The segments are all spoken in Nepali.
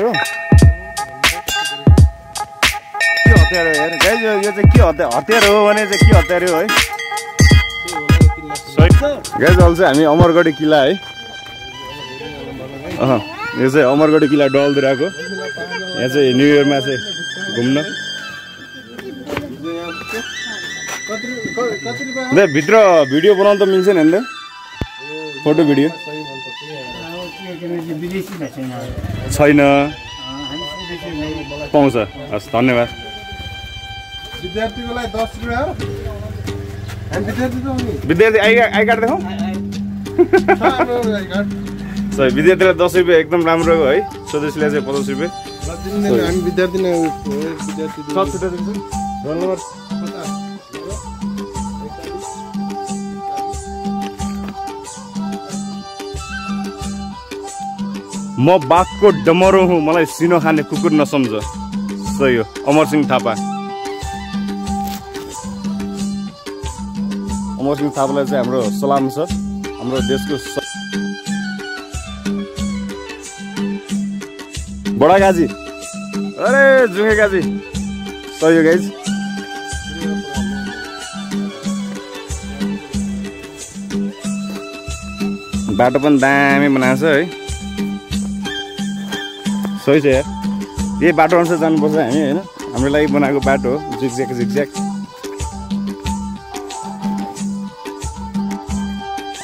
हो के हतियार हो हेर यो यो चाहिँ के हतियार हतियार हो भने चाहिँ के हतियार हो है गाइज अहिले चाहिँ हामी अमरगढी किल्ला है अँ यो चाहिँ अमरगढी किल्ला डल्दै आएको यहाँ चाहिँ न्यु इयरमा चाहिँ घुम्न भित्र भिडियो बनाउनु त मिल्छ नि अन्त फोटो भिडियो छैन। पाउँछ। हस् धन्यवाद। विद्यार्थीको लागि दस रुपियाँ हो। हामी विद्यार्थी आई आई कार्ड देखाउँ। सही विद्यार्थीलाई दस रुपियाँ एकदम राम्रो हो है। स्वदेशीलाई चाहिँ पचास रुपियाँ। विद्यार्थी म बाघको डमरो हुँ मलाई सिनो खाने कुकुर नसम्झ। सही हो अमर सिंह थापा। अमर सिंह थापालाई चाहिँ हाम्रो सलाम छ। हाम्रो देशको बडा गाजी। अरे जुगे गाजी। सही हो गाइज। बाटो पनि दामी बनाएको छ है। सही छ यार यही बाटो अनुसार जानुपर्छ हामी होइन? हाम्रो लागि बनाएको बाटो हो झिकझ्याक झिकझ्याक।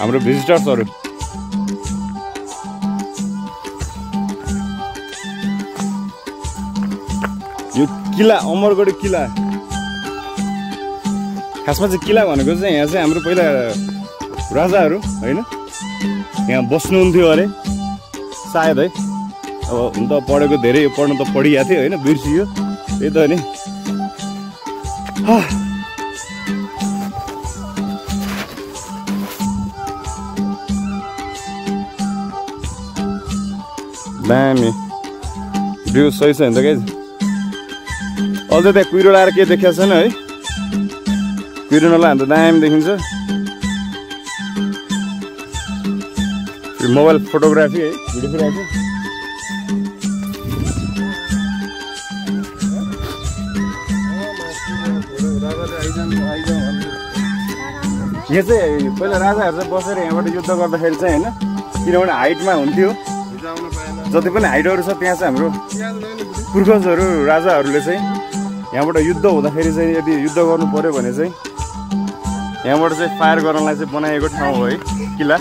हाम्रो भिजिटर्सहरू यो किल्ला अमरगढी किल्ला खासमा चाहिँ किल्ला भनेको चाहिँ यहाँ चाहिँ हाम्रो पहिला राजाहरू होइन? यहाँ बस्नुहुन्थ्यो अरे सायद है। अब हुन त पढेको धेरै पढ्नु त पढिएको थियो होइन बिर्सियो। त्यही त नि। दामी भ्यू सही छ नि त क्या अझ त्यहाँ कुहिरो लाएर के देखाएको छैन है? कुहिरो भने त दामी देखिन्छ। मोबाइल फोटोग्राफी है भिडियोग्राफी यहाँ चाहिँ पहिला राजाहरू चाहिँ बसेर यहाँबाट युद्ध गर्दाखेरि चाहिँ होइन किनभने हाइटमा हुन्थ्यो। जति पनि हाइटहरू छ त्यहाँ चाहिँ हाम्रो? पूर्वजहरू राजाहरूले चाहिँ यहाँबाट युद्ध हुँदाखेरि चाहिँ यदि युद्ध गर्नु पऱ्यो भने चाहिँ यहाँबाट चाहिँ फायर गर्नलाई चाहिँ बनाएको ठाउँ हो है किल्ला।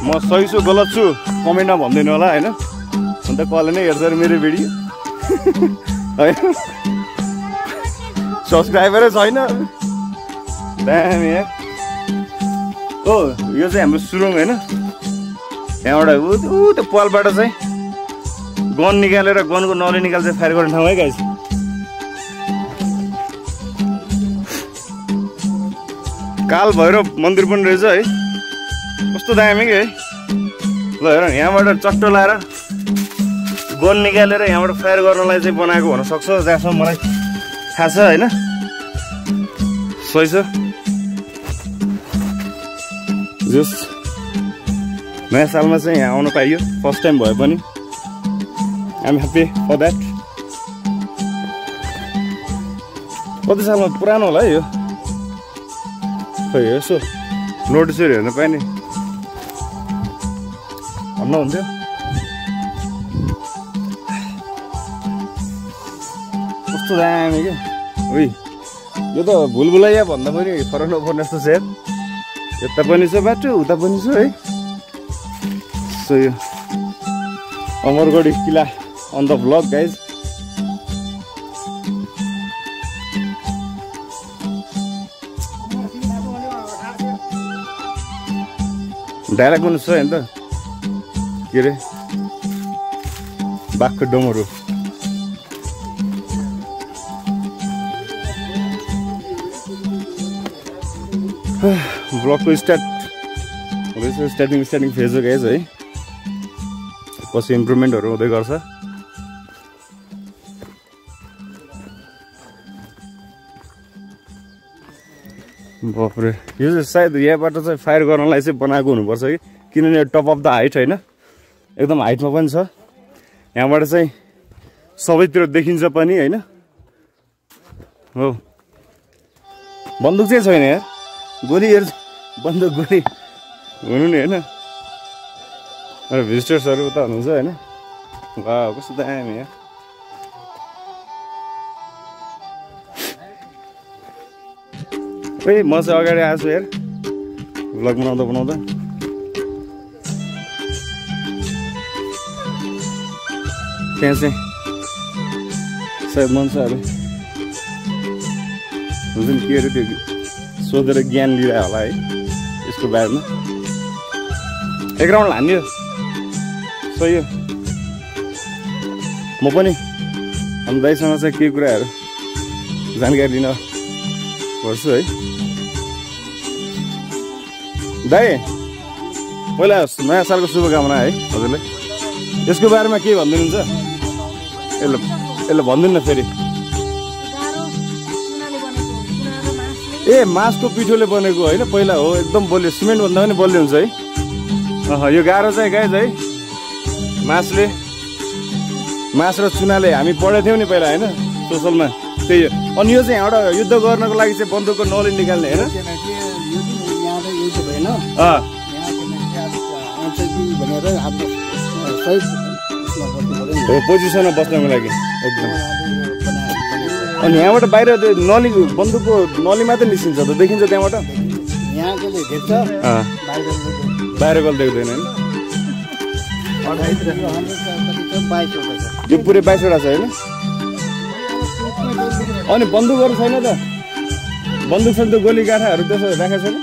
म सही छु गलत छु कमेन्टमा भनिदिनु होला होइन? अन्त कसले नै हेर्छ मेरो भिडियो। होइन? सब्सक्राइबरै छैन। दामी यार ओ यो चाहिँ हाम्रो सुरुङ होइन? यहाँबाट ऊ त्यो पालबाट चाहिँ गन निकालेर गनको नली निकालेर फायर गर्ने ठाउँ है गाइस काल भैरव मन्दिर पनि रहेछ है। कस्तो दामी कि है। ल हेर यहाँबाट चट्टो लाएर गन निकालेर यहाँबाट फायर गर्नलाई चाहिँ बनाएको हुनसक्छ जहाँसम्म मलाई थाहा छ होइन? सही छ। जस नयाँ सालमा चाहिँ यहाँ आउनु पाइयो। फर्स्ट टाइम भए पनि। आइम ह्याप्पी फर द्याट कति सालमा? पुरानो होला है यो। खै यसो नोटिसहरू हेर्नु पाएँ नि भन्नुहुन्थ्यो कस्तो दामी क्या। उही यो त भुलभुलैया भन्दा पनि फरक नपर्ने जस्तो यार। यता पनि छ बाटो उता पनि छ है। सो यो अमरगढी किल्ला on the block guys direct पनि छ होइन त। के अरे? बाघको डोमहरू ब्लकको स्टार्ट हुँदैछ स्टार्टिङ स्टार्टिङ फेज हो गाइज है पछि इम्प्रुभमेन्टहरू हुँदै गर्छ। बाफ्रे यो चाहिँ सायद यहाँबाट चाहिँ फायर गर्नलाई चाहिँ बनाएको हुनुपर्छ कि? किनभने टप अफ द हाइट होइन। एकदम हाइटमा पनि छ। यहाँबाट चाहिँ सबैतिर देखिन्छ पनि होइन? हो। बन्दुक चाहिँ छैन यार। गोलीहरू बन्दुक गोली। हुनु नि होइन। र भिजिटर्सहरू उता हुनुहुन्छ होइन। वा कस्तो दामी यार ए म चाहिँ अगाडि आएको छु यार भ्लग बनाउँदा बनाउँदा। त्यहाँ चाहिँ सायद मान्छेहरू। हुन्छ नि के अरे त्यो? सोधेर ज्ञान लिएर होला है यसको बारेमा। एक राउन्ड हान्यो सही हो। म पनि हाम्रो दाइसँग चाहिँ केही कुराहरू जानकारी लिन गर्छु है। दाइ पहिला नयाँ सालको शुभकामना है हजुरलाई। यसको बारेमा के भनिदिनुहुन्छ? यसलाई यसलाई भनिदिनु न फेरि। ए मासको पिठोले बनेको होइन पहिला हो एकदम बलियो सिमेन्ट भन्दा पनि बलियो हुन्छ है। अह यो गाह्रो चाहिँ गाइज है। मासले मास र चुनाले हामी पढेको थियौँ नि पहिला होइन सोसलमा त्यही हो। अनि यो चाहिँ यहाँबाट युद्ध गर्नको लागि चाहिँ बन्दुकको नली निकाल्ने होइन? पोजिसनमा बस्नको लागि एकदम। अनि यहाँबाट बाहिर त्यो नली बन्दुकको नली मात्रै निस्किन्छ त देखिन्छ त्यहाँबाट? बाहिर बाहिरको देख्दैन। होइन? छ छ। यो पुरै बाइसवटा छ होइन? अनि बन्दुकहरू छैन त? बन्दुक छैन त गोली काँठाहरू त्यसो राखेको छैन?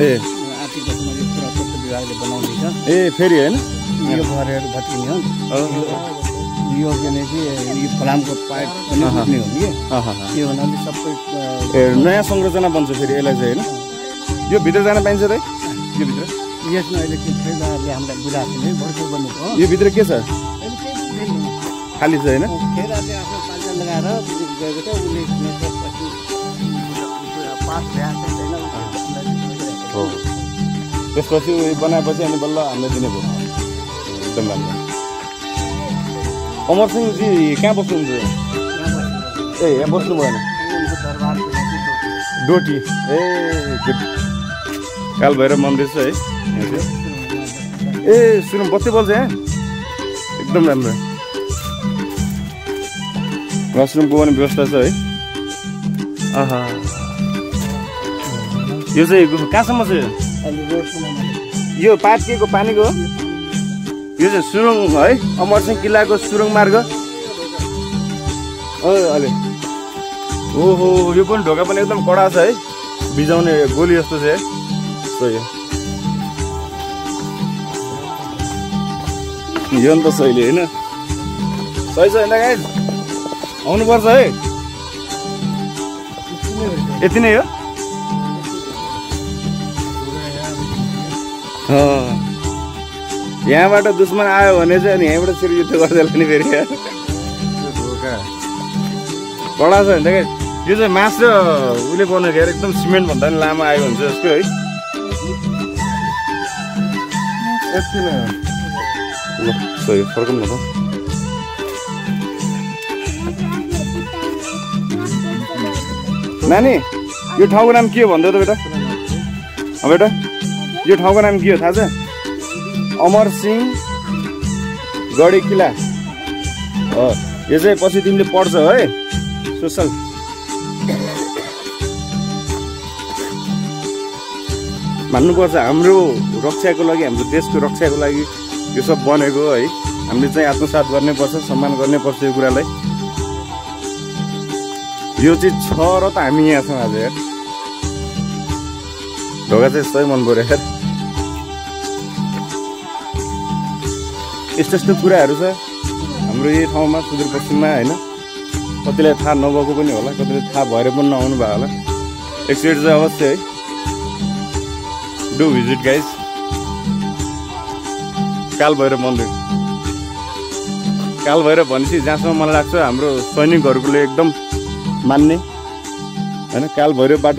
ए। ए फेरि होइन? यो घरहरू भत्किने हो अँ, यो के भने चाहिँ यो फलामको पाइप पनि। फुट्ने हो कि। त्यो हुनाले सबै ए नयाँ संरचना बन्छ फेरि यसलाई चाहिँ होइन? यो भित्र जान पाइन्छ त? यो भित्र। यसमा अहिले त्यो खेलदारले हामीलाई बुझाएको थियो भर्खर बनेको यो भित्र के छ? अहिले छैन। खाली छ होइन? आफ्नो पाल्टा लगाएर गएको छ उसले त्यसपछि छैन बनाएपछि अनि बल्ल हामीलाई दिने भयो। एकदम राम्रो। अमर सिंहजी कहाँ बस्नुहुन्छ ए यहाँ बस्नु भएन डोटी ए गुड काल भएर मन्दिर छ है। ए सुन बत्ती बल्छ यहाँ एकदम राम्रो वासरुमको पनि व्यवस्था छ है आहा यो चाहिँ कहाँसम्म छ यो? अहिले रोडसम्म यो पात के को पानीको हो? यो चाहिँ सुरुङ है अमरसिंह किल्लाको सुरुङ मार्ग। अहिले। ओहो यो पनि ढोका पनि एकदम कडा छ है। बिजाउने गोली जस्तो छ है। यो नि त सहिले होइन। सही छ होइन गाइज आउनुपर्छ है। यति नै हो। यहाँबाट दुश्मन आयो भने चाहिँ अनि यहीँबाट फेरि युद्ध गर्दै नि फेरि। कडा छ भने त यो चाहिँ मास र उसले बनाएको यार एकदम सिमेन्ट भन्दा पनि लामो आयो हुन्छ जस्तो है। यति नै हो। ल सही फर्कौँ न त। नानी यो ठाउँको नाम के हो भन्दै त बेटा? बेटा यो ठाउँको नाम के हो? थाहा छ? अमर सिंह गढी किल्ला हो यो चाहिँ पछि तिमीले पढ्छौ है। सोसल। भन्नुपर्छ हाम्रो रक्षाको लागि हाम्रो देशको रक्षाको लागि यो सब बनेको है। हामीले चाहिँ आत्मसात गर्नै पर्छ सम्मान गर्नै पर्छ यो कुरालाई। यो चाहिँ छ र त हामी यहाँ छौँ आज यार। ढोका चाहिँ सही मन पऱ्यो यस्तो यस्तो कुराहरू छ। हाम्रो यही ठाउँमा सुदूरपश्चिममा होइन? कतिलाई थाहा नभएको पनि होला कतिलाई थाहा भएर पनि नआउनु भयो होला। एकचोटि चाहिँ अवश्य है। डु भिजिट गाइस काल भैरव मन्दिर। काल भैरव भनेपछि जहाँसम्म मलाई लाग्छ हाम्रो सैनिकहरूले एकदम मान्ने होइन? काल भैरवबाट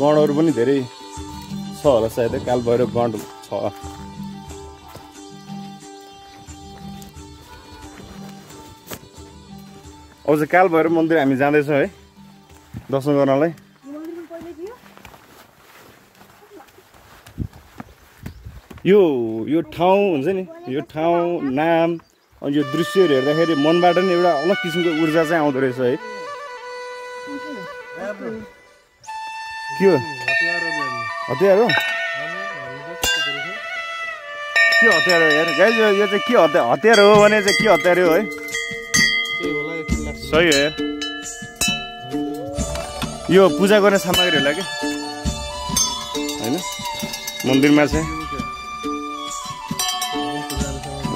गणहरू पनि धेरै छ होला सायद काल भैरव गण छ। चाहिँ काल भएर मन्दिर हामी जाँदैछौँ है। दर्शन गर्नलाई। यो यो ठाउँ हुन्छ नि यो ठाउँ नाम अनि यो दृश्यहरू हेर्दाखेरि मनबाट नि एउटा अलग किसिमको ऊर्जा चाहिँ आउँदो रहेछ है। के हो? हतियार हो। के हतियार हो? यार यो चाहिँ के हतियार हतियार हो भने चाहिँ के हतियार हो है? सही हो। यो पूजा गर्ने सामग्रीहरूलाई के? होइन? मन्दिरमा चाहिँ।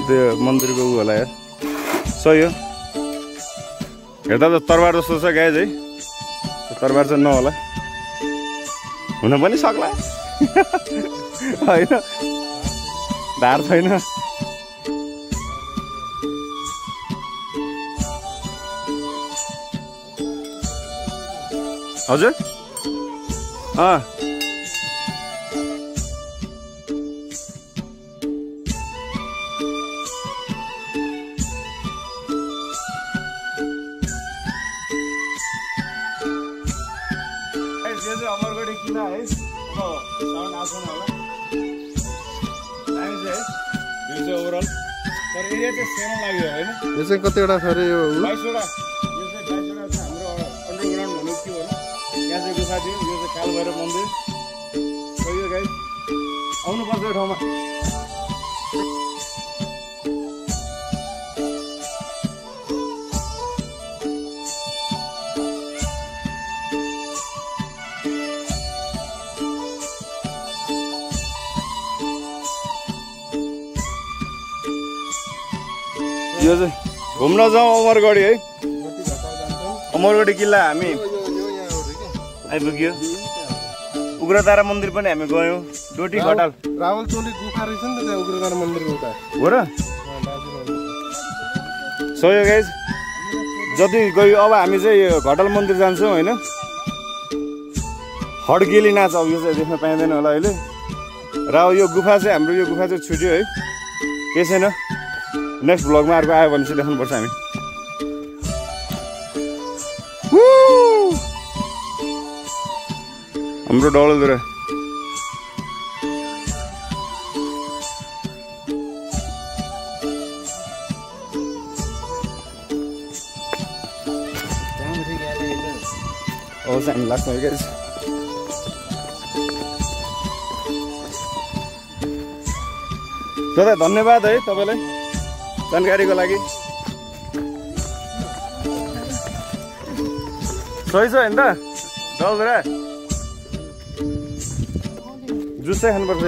त्यो मन्दिरको ऊ होला यार। सही हो। हेर्दा त तरबार जस्तो छ गाइज है तरबार चाहिँ नहोला। हुन पनि सक्ला। होइन। धार छैन। हजुर? अँ। यो चाहिँ अमरगढी किला है। साउन्ड आउँदैन होला। दामी चाहिँ भ्यू चाहिँ ओभरअल तर एरिया चाहिँ सानो लाग्यो होइन? यो चाहिँ कतिवटा छ अरे यो? बाइसवटा। थियो यो चाहिँ काल भैरव मन्दिर। यो गाई। आउनुपर्छ यो ठाउँमा। यो चाहिँ घुम्न जाउँ अमरगढी है। अमरगढी किल्ला हामी? आइपुग्यो। उग्रतारा मन्दिर पनि हामी गयौँ। डोटी घटाल। रावल चोली गुफा रहेछ नि त त्यहाँ उग्रतारा मन्दिरको उता हो र। सो यो गाइज जति गयो अब हामी चाहिँ यो घटाल मन्दिर जान्छौँ होइन? हड्गेली नाच अब यो चाहिँ देख्न पाइँदैन होला अहिले। र यो गुफा चाहिँ हाम्रो यो गुफा चाहिँ छुट्यो है। केही छैन? नेक्स्ट भ्लगमा अर्को आयो भने चाहिँ देखाउनुपर्छ हामी। हाम्रो डौलधुरा अब चाहिँ हामी लाग्छौँ है guys। दादा धन्यवाद है तपाईँलाई। जानकारीको लागि। सही छ होइन त? डलधुरा जुस चाहिँ खानुपर्छ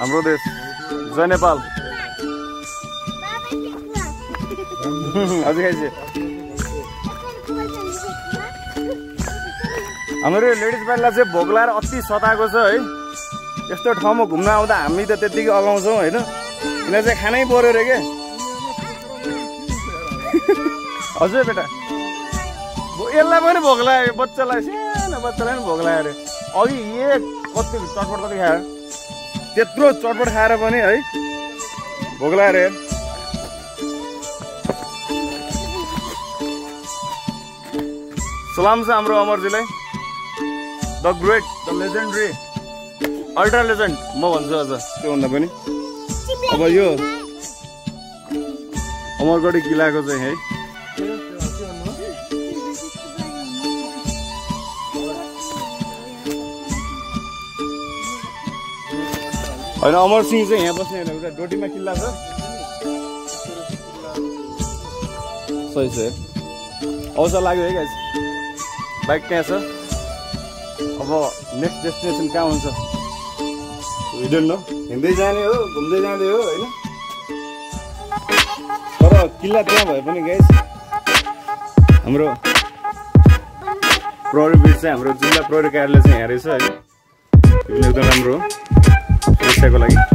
हाम्रो देश जय नेपाल। हजुर हाम्रो यो लेडिज पाइला चाहिँ भोक लाएर अति सताएको छ है। यस्तो ठाउँमा घुम्न आउँदा हामी त त्यत्तिकै अगाउँछौँ होइन। यिनीहरू चाहिँ खानै पऱ्यो अरे के? हजुर बेटा। यसलाई पनि भोक लाग्यो बच्चालाई सानो बच्चालाई पनि भोक लाग्यो अरे। अघि एक कति चटपट कति खायो? त्यत्रो चटपट खाएर पनि है भोक लाग्यो अरे। सलाम छ हाम्रो अमरजीलाई। The great the legendary. Ultra legend म भन्छु अझ त्योभन्दा पनि। अब यो अमरगढी किल्लाको चाहिँ है होइन अमर सिंह चाहिँ यहाँ बस्ने होइन उता डोटीमा किल्ला छ। सही छ अवसर लाग्यो है गाइस बाइक त्यहाँ छ? अब नेक्स्ट डेस्टिनेसन कहाँ हुन्छ? हिँड्नु न हिँड्दै जाने हो घुम्दै जाँदै हो होइन? तर किल्ला त्यहाँ भए पनि गाइस हाम्रो प्रहरी बिच चाहिँ हाम्रो जिल्ला प्रहरी कार्यालय चाहिँ यहाँ रहेछ है एकदम राम्रो हो। सुरक्षाको लागि।